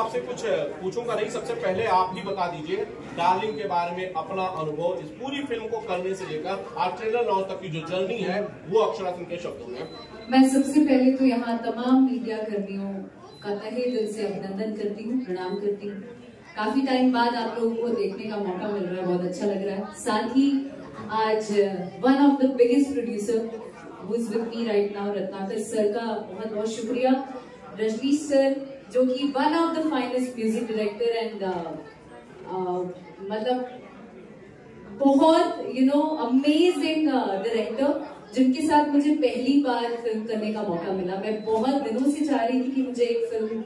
आपसे कुछ पूछूँगा नहीं। सबसे पहले आप ही बता दीजिए डार्लिंग के बारे में अपना अनुभव इस पूरी फ़िल्म को करने से लेकर आज ट्रेलर लॉन्च तक की जो जर्नी है, वो अक्षरा सिंह के शब्दों में। मैं सबसे पहले तो यहाँ तमाम मीडिया कर्मियों का तहे दिल से अभिनंदन करती हूँ, प्रणाम करती हूँ। काफ़ी टाइम बाद आप लोगों को देखने का मौका मिल रहा है, बहुत अच्छा लग रहा है। साथ ही आज one of the biggest producer with me right now Ratnakar sir का बहुत बहुत शुक्रिया। रजनीश सर जो कि one of the finest music director and मतलब बहुत यू नो अमेजिंग डायरेक्टर जिनके साथ मुझे पहली बार फ़िल्म करने का मौका मिला। मैं बहुत दिनों से चाह रही थी कि मुझे एक फ़िल्म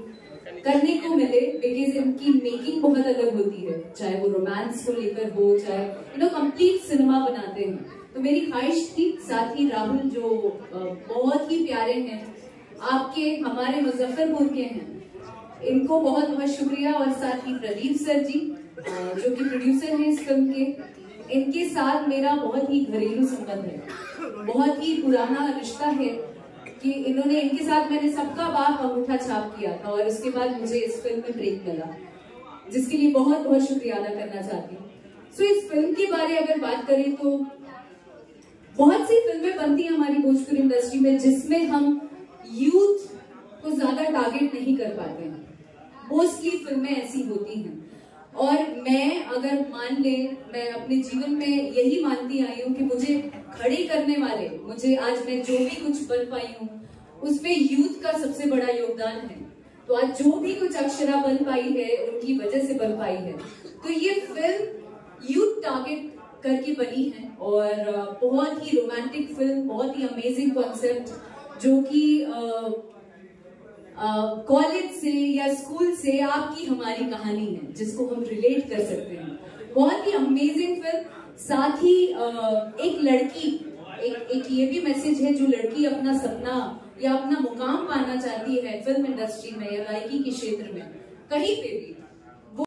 करने को मिले बिकॉज़ इनकी मेकिंग बहुत अलग होती है। चाहे वो रोमांस को लेकर हो, चाहे यू नो कंप्लीट सिनेमा बनाते हैं। तो मेरी ख्वाहिश थी, साथ ही राहुल जो बहुत ही प्यारे हैं, आपके, हमारे मुजफ्फरपुर के हैं इनको बहुत बहुत शुक्रिया और साथ ही प्रदीप सर जी जो कि प्रोड्यूसर हैं इस फ़िल्म के। इनके साथ मेरा बहुत ही घरेलू संबंध है। बहुत ही पुराना रिश्ता है कि इन्होंने, इनके साथ मैंने सबका बाप अंगूठा छाप किया था और उसके बाद मुझे इस फ़िल्म में ब्रेक मिला, जिसके लिए बहुत बहुत शुक्रिया अदा करना चाहती हूँ। सो इस फ़िल्म के बारे अगर बात करें तो बहुत सी फ़िल्में बनती हैं हमारी भोजपुरी इंडस्ट्री में, जिसमें हम यूथ को ज़्यादा टारगेट नहीं कर पाते हैं। मोस्टली फ़िल्में ऐसी होती हैं। और मैं अगर मान ले, मैं अपने जीवन में यही मानती आई हूँ कि मुझे खड़ी करने वाले, मुझे आज मैं जो भी कुछ बन पाई हूँ, उसमें यूथ का सबसे बड़ा योगदान है। तो आज जो भी कुछ अक्षरा बन पाई है, उनकी वजह से बन पाई है। तो ये फ़िल्म यूथ टारगेट करके बनी है और बहुत ही रोमांटिक फ़िल्म, बहुत ही अमेजिंग कॉन्सेप्ट जो कि कॉलेज से या स्कूल से आपकी हमारी कहानी है, जिसको हम रिलेट कर सकते हैं। बहुत ही अमेजिंग फ़िल्म साथ ही एक लड़की, एक एक ये भी मैसेज है, जो लड़की अपना सपना या अपना मुकाम पाना चाहती है फ़िल्म इंडस्ट्री में या गायकी के क्षेत्र में, कहीं पे भी।